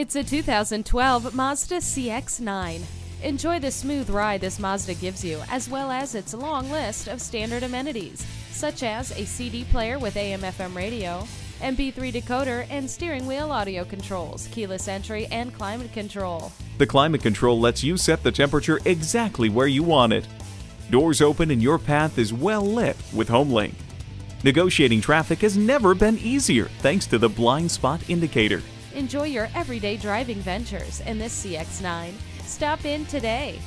It's a 2012 Mazda CX-9. Enjoy the smooth ride this Mazda gives you, as well as its long list of standard amenities, such as a CD player with AM-FM radio, MP3 decoder, and steering wheel audio controls, keyless entry, and climate control. The climate control lets you set the temperature exactly where you want it. Doors open and your path is well lit with HomeLink. Negotiating traffic has never been easier thanks to the blind spot indicator. Enjoy your everyday driving ventures in this CX-9. Stop in today.